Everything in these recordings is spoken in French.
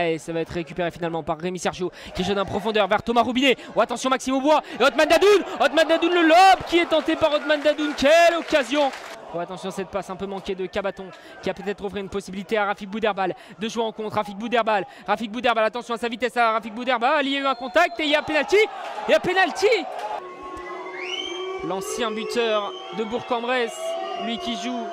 Et ça va être récupéré finalement par Rémi Sergio qui jeune en profondeur vers Thomas Roubinet. Oh attention Maxime Aubois et Otman Dadoun Otman Dadoun le lob qui est tenté par Otman Dadoun. Quelle occasion Oh, attention cette passe un peu manquée de Cabaton qui a peut-être offert une possibilité à Rafik Bouderbal de jouer en contre. Rafik Bouderbal, Rafik Bouderbal, attention à sa vitesse à Rafik Bouderbal. Il y a eu un contact et il y a penalty. Il y a penalty. L'ancien buteur de Bourg-en-Bresse, lui qui joue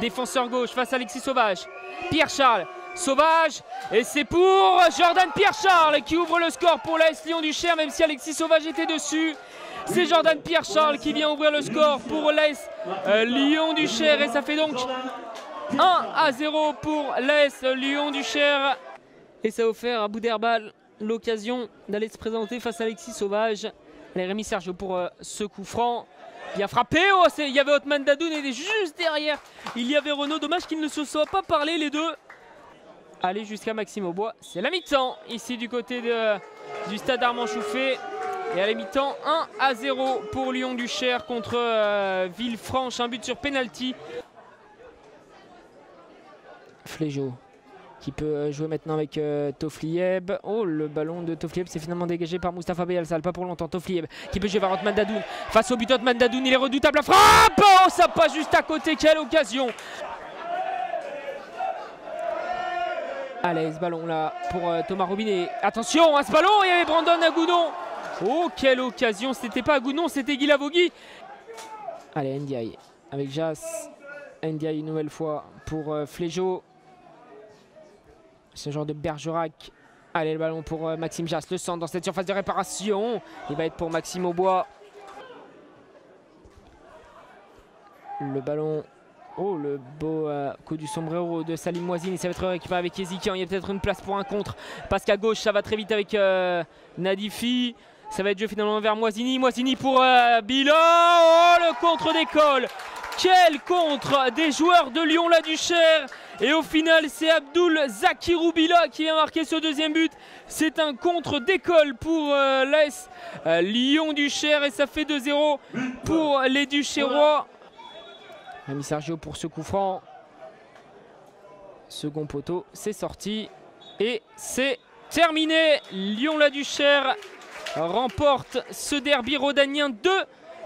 défenseur gauche face à Alexis Sauvage. Pierre Charles, Sauvage et c'est pour Jordan Pierre Charles qui ouvre le score pour l'AS Lyon du Cher même si Alexis Sauvage était dessus. C'est Jordan Pierre-Charles qui vient ouvrir le score pour l'AS euh, Lyon du Cher et ça fait donc 1 à 0 pour l'AS Lyon du Cher. Et ça a offert à Bouderbal l'occasion d'aller se présenter face à Alexis Sauvage. Allez, Rémi Sergio pour euh, ce coup franc. Bien frappé, oh, il y avait Otman Dadoun et juste derrière, il y avait Renault. Dommage qu'ils ne se soient pas parlé les deux. Allez jusqu'à Maxime Aubois. C'est la mi-temps ici du côté de, du stade Armand Chouffé. Et à la mi-temps, 1 à 0 pour Lyon du Cher contre euh, Villefranche. Un but sur penalty. Fléjo qui peut euh, jouer maintenant avec euh, Toflieb. Oh, le ballon de Toflieb s'est finalement dégagé par Mustapha Beyalsal. Pas pour longtemps. Toflieb qui peut jouer vers Otman Dadoun. Face au but Otman Dadoun, il est redoutable. La frappe Oh, ça passe juste à côté. Quelle occasion Allez, ce ballon là pour Thomas Robinet. Attention à ce ballon, il y avait Brandon Agoudon Oh, quelle occasion C'était pas Gounon, c'était Guy Lavogui. Allez, Ndiaye avec Jas. Ndiaye une nouvelle fois pour euh, Fléjo. Ce genre de Bergerac. Allez, le ballon pour euh, Maxime Jas. Le centre dans cette surface de réparation. Il va être pour Maxime Aubois. Le ballon Oh, le beau euh, coup du sombrero de Salim Moisine. Ça va être récupéré avec Ezikian. Il y a peut-être une place pour un contre. Parce qu'à gauche, ça va très vite avec Nadifi. Ça va être jeu finalement vers Moisini. Moisini pour euh. Oh, le contre d'école. Quel contre des joueurs de Lyon la Duchère. Et au final, c'est Abdul Zakirou Bila qui vient marquer ce deuxième but. C'est un contre d'école pour euh, l'AS euh, Lyon Duchère et ça fait 2-0 pour les Duchérois. Ami Sergio pour ce coup franc. Second poteau, c'est sorti et c'est terminé. Lyon la Duchère remporte ce derby rhodanien 2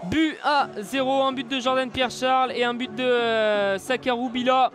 buts à 0. Un but de Jordan Pierre-Charles et un but de euh, Bila.